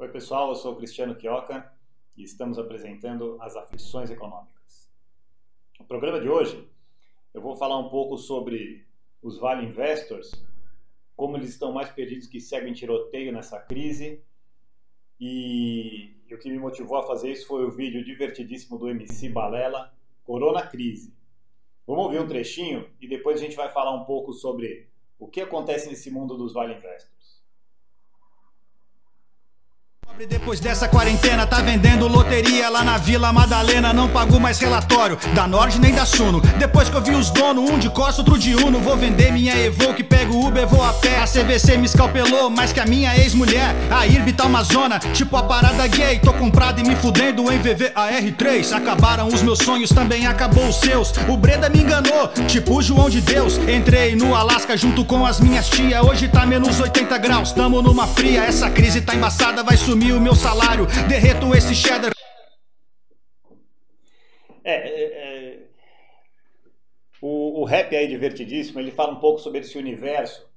Oi pessoal, eu sou Cristiano Quioca e estamos apresentando as aflições econômicas. No programa de hoje eu vou falar um pouco sobre os Vale Investors, como eles estão mais perdidos que cego em tiroteio nessa crise e o que me motivou a fazer isso foi o vídeo divertidíssimo do MC Balela, Corona Crise. Vamos ouvir um trechinho e depois a gente vai falar um pouco sobre o que acontece nesse mundo dos Vale Investors. Depois dessa quarentena, tá vendendo loteria lá na Vila Madalena. Não pagou mais relatório da Nord nem da Suno. Depois que eu vi os donos, um de Costa, outro de Uno. Vou vender minha Evoque, pego Uber, vou a pé. A CVC me escalpelou mais que a minha ex-mulher. A IRB tá uma zona, tipo a parada gay. Tô comprado e me fudendo em VV AR3. Acabaram os meus sonhos, também acabou os seus. O Breda me enganou, tipo o João de Deus. Entrei no Alasca junto com as minhas tia. Hoje tá menos 80 graus, tamo numa fria. Essa crise tá embaçada, vai sumir o meu salário, derreto esse cheddar. É, é, é, o, o rap aí divertidíssimo, ele fala um pouco sobre esse universo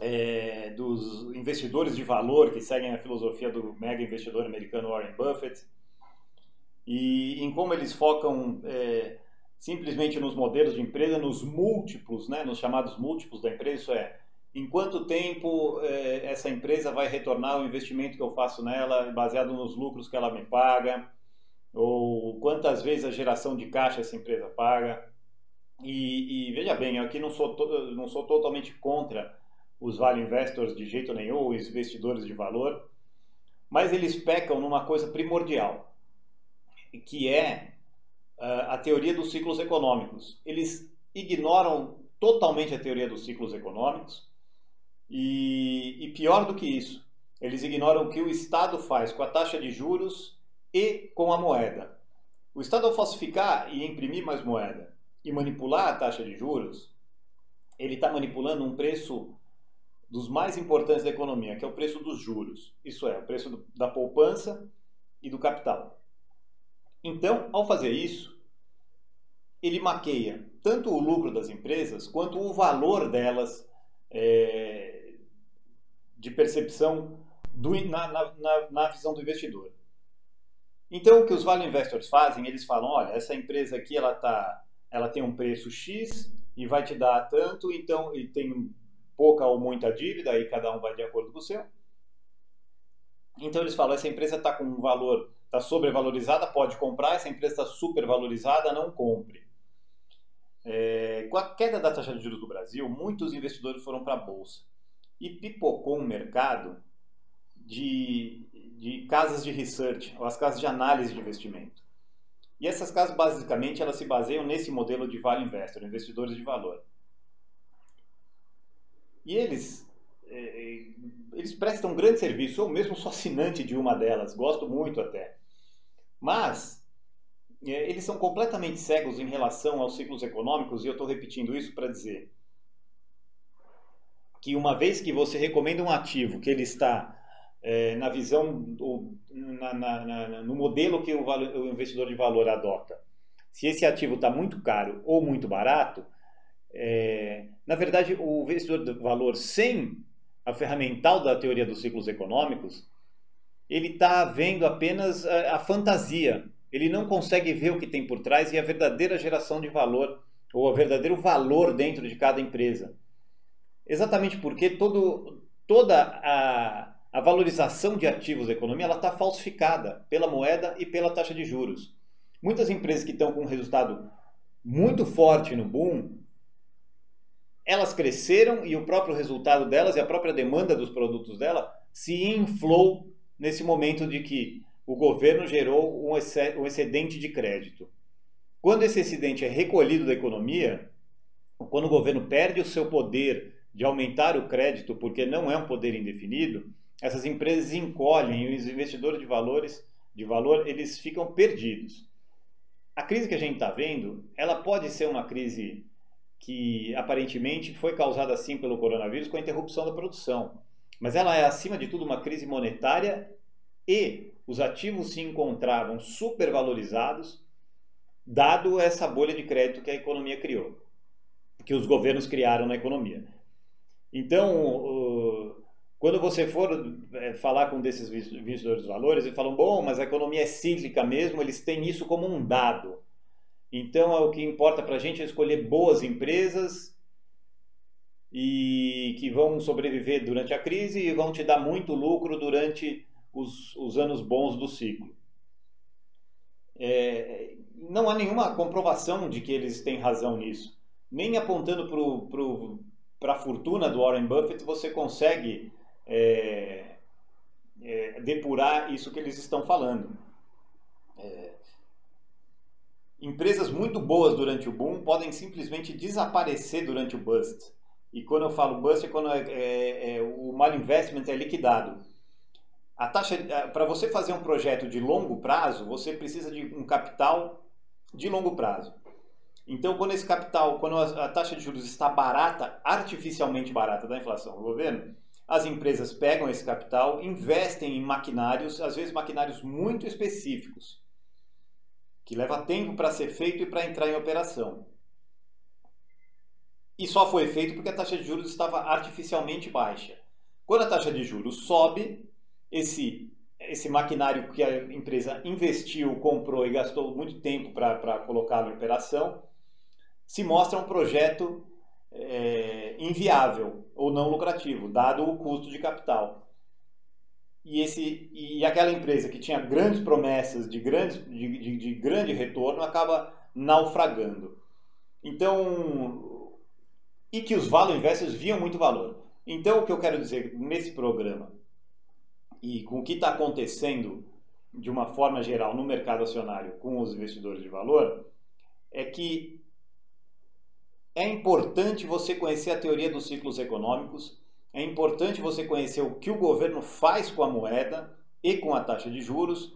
é, dos investidores de valor que seguem a filosofia do mega investidor americano Warren Buffett e em como eles focam é, simplesmente nos modelos de empresa, nos múltiplos, né, nos chamados múltiplos da empresa, isso é, em quanto tempo eh, essa empresa vai retornar o investimento que eu faço nela, baseado nos lucros que ela me paga, ou quantas vezes a geração de caixa essa empresa paga. E, e veja bem, eu aqui não sou, to, não sou totalmente contra os value investors de jeito nenhum, os investidores de valor, mas eles pecam numa coisa primordial, que é uh, a teoria dos ciclos econômicos. Eles ignoram totalmente a teoria dos ciclos econômicos e, e pior do que isso, eles ignoram o que o Estado faz com a taxa de juros e com a moeda. O Estado, ao falsificar e imprimir mais moeda e manipular a taxa de juros, ele está manipulando um preço dos mais importantes da economia, que é o preço dos juros. Isso é, o preço do, da poupança e do capital. Então, ao fazer isso, ele maqueia tanto o lucro das empresas quanto o valor delas é, de percepção do, na, na, na, visão do investidor. Então, o que os value investors fazem, eles falam, olha, essa empresa aqui ela tá, ela tem um preço X e vai te dar tanto, então e tem pouca ou muita dívida, aí cada um vai de acordo com o seu. Então eles falam, essa empresa está com um valor, está sobrevalorizada, pode comprar, essa empresa está supervalorizada, não compre. É, com a queda da taxa de juros do Brasil, muitos investidores foram para a bolsa e pipocou um mercado de, de casas de research, ou as casas de análise de investimento. E essas casas, basicamente, elas se baseiam nesse modelo de value investor, investidores de valor. E eles, é, eles prestam um grande serviço, eu mesmo sou assinante de uma delas, gosto muito até. Mas é, eles são completamente cegos em relação aos ciclos econômicos, e eu estou repetindo isso para dizer que uma vez que você recomenda um ativo que ele está é, na visão, do, na, na, na, no modelo que o, o, investidor de valor adota, se esse ativo está muito caro ou muito barato, é, na verdade o investidor de valor sem a ferramental da teoria dos ciclos econômicos, ele está vendo apenas a, a fantasia, ele não consegue ver o que tem por trás e a verdadeira geração de valor ou o verdadeiro valor dentro de cada empresa. Exatamente porque todo, toda a, a valorização de ativos da economia está falsificada pela moeda e pela taxa de juros. Muitas empresas que estão com um resultado muito forte no boom, elas cresceram e o próprio resultado delas e a própria demanda dos produtos dela se inflou nesse momento de que o governo gerou um excedente de crédito. Quando esse excedente é recolhido da economia, quando o governo perde o seu poder de aumentar o crédito, porque não é um poder indefinido, essas empresas encolhem e os investidores de valores de valor eles ficam perdidos. A crise que a gente está vendo, ela pode ser uma crise que aparentemente foi causada assim pelo coronavírus com a interrupção da produção, mas ela é acima de tudo uma crise monetária e os ativos se encontravam supervalorizados dado essa bolha de crédito que a economia criou, que os governos criaram na economia. Então, quando você for é, falar com desses investidores de valores, eles falam, bom, mas a economia é cíclica mesmo, eles têm isso como um dado. Então, o que importa para a gente é escolher boas empresas e que vão sobreviver durante a crise e vão te dar muito lucro durante os, os anos bons do ciclo. É, não há nenhuma comprovação de que eles têm razão nisso. Nem apontando para a fortuna do Warren Buffett você consegue é, é, depurar isso que eles estão falando. É, empresas muito boas durante o boom podem simplesmente desaparecer durante o bust. E quando eu falo bust é quando é, é, é o mal investment é liquidado. A taxa para você fazer um projeto de longo prazo, você precisa de um capital de longo prazo. Então, quando esse capital, quando a taxa de juros está barata, artificialmente barata da inflação do governo, as empresas pegam esse capital, investem em maquinários, às vezes maquinários muito específicos, que leva tempo para ser feito e para entrar em operação. E só foi feito porque a taxa de juros estava artificialmente baixa. Quando a taxa de juros sobe, esse, esse maquinário que a empresa investiu, comprou e gastou muito tempo para colocá-lo em operação, se mostra um projeto é, inviável ou não lucrativo, dado o custo de capital. E, esse, e aquela empresa que tinha grandes promessas de, grandes, de, de, de grande retorno acaba naufragando. Então, e que os value investors viam muito valor. Então, o que eu quero dizer nesse programa e com o que está acontecendo de uma forma geral no mercado acionário com os investidores de valor é que é importante você conhecer a teoria dos ciclos econômicos, é importante você conhecer o que o governo faz com a moeda e com a taxa de juros,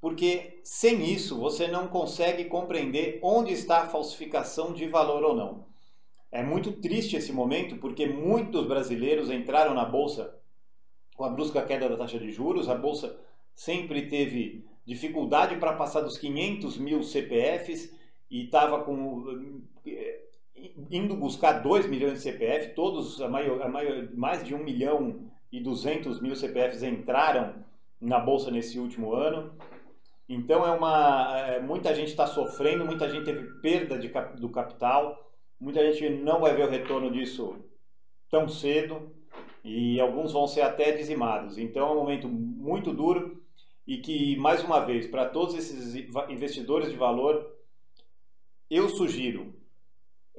porque sem isso você não consegue compreender onde está a falsificação de valor ou não. É muito triste esse momento porque muitos brasileiros entraram na bolsa com a brusca queda da taxa de juros, a bolsa sempre teve dificuldade para passar dos 500 mil CPFs e estava com indo buscar 2 milhões de CPF, todos, a maior, a maior, mais de 1 milhão e 200 mil CPFs entraram na Bolsa nesse último ano. Então, é uma, é, muita gente está sofrendo, muita gente teve perda de, do capital, muita gente não vai ver o retorno disso tão cedo e alguns vão ser até dizimados. Então, é um momento muito duro e que, mais uma vez, para todos esses investidores de valor, eu sugiro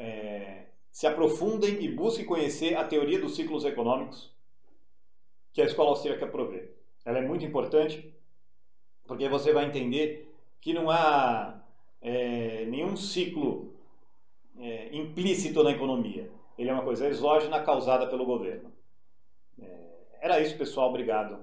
é, se aprofundem e busquem conhecer a teoria dos ciclos econômicos que a escola austríaca provê. Ela é muito importante porque você vai entender que não há é, nenhum ciclo é, implícito na economia. Ele é uma coisa exógena causada pelo governo. É, era isso, pessoal. Obrigado.